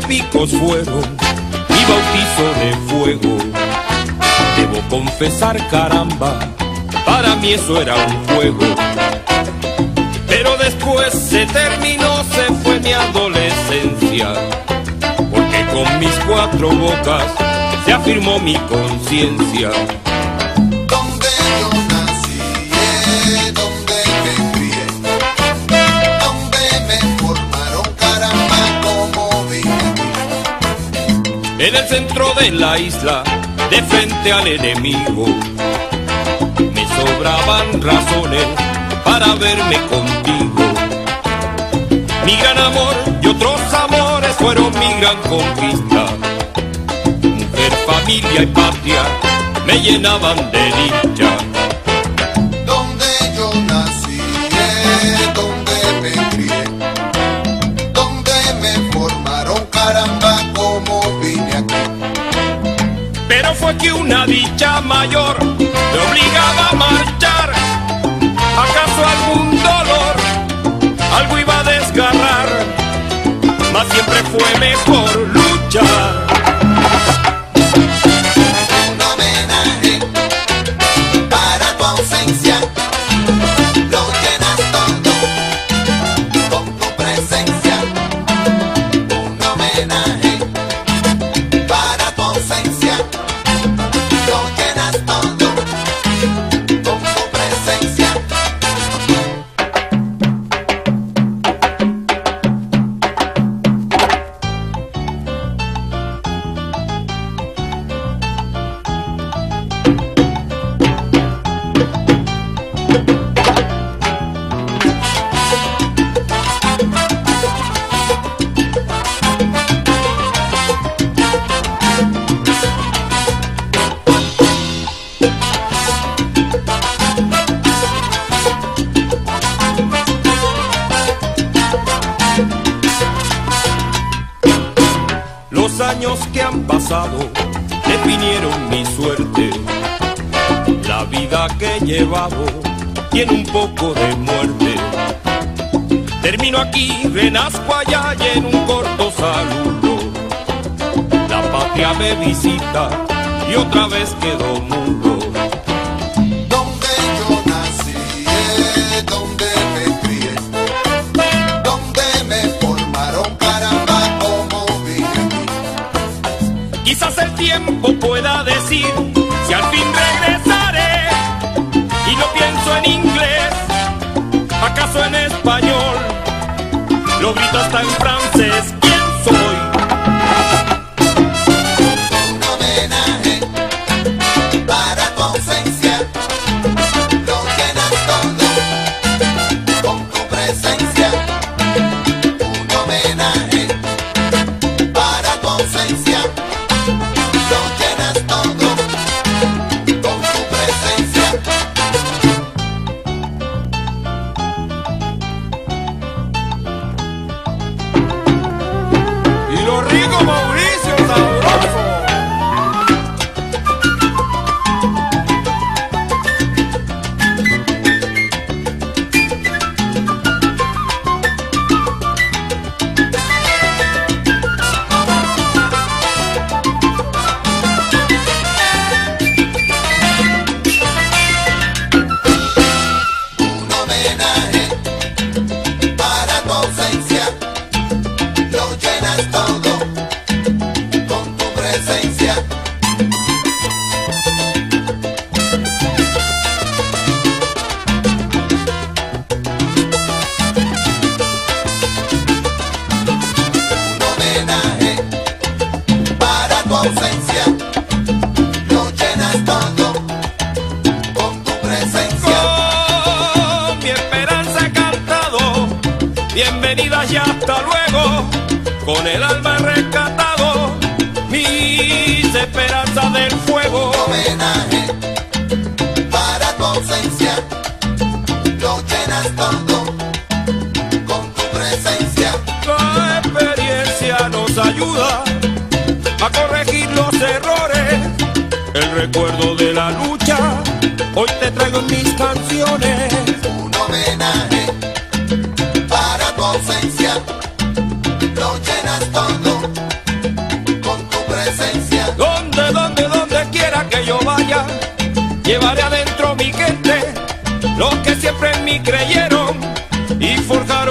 amigos fueron mi bautizo de fuego. Debo confesar, caramba, para mí eso era un juego. Pero después se terminó, se fue mi adolescencia. Porque con mis cuatro bocas se afirmó mi conciencia. En el centro de la isla, de frente al enemigo, me sobraban razones para verme contigo. Mi gran amor y otros amores fueron mi gran conquista. Mujer, familia y patria me llenaban de dicha. Fue que una dicha mayor me obligaba a marchar. ¿Acaso algún dolor? Algo iba a desgarrar. Mas siempre fue mejor años que han pasado definieron mi suerte. La vida que he llevado tiene un poco de muerte. Termino aquí, renazco allá y en un corto saludo. La patria me visita y otra vez quedo mudo. Donde yo nací, eh, donde tiempo pueda decir si al fin regresaré ausencia. Lo llenas todo con tu presencia. Con mi esperanza he cantado, bienvenidas y hasta luego, con el alma rescatado mis esperanzas del fuego. homenaje para tu ausencia. Lo llenas todo con tu presencia. La experiencia nos ayuda a corregir los errores. El recuerdo de la lucha, hoy te traigo mis canciones. Un homenaje para tu ausencia, lo llenas todo con tu presencia. Donde, donde, donde quiera que yo vaya, llevaré adentro mi gente, los que siempre en mí creyeron y forjaron.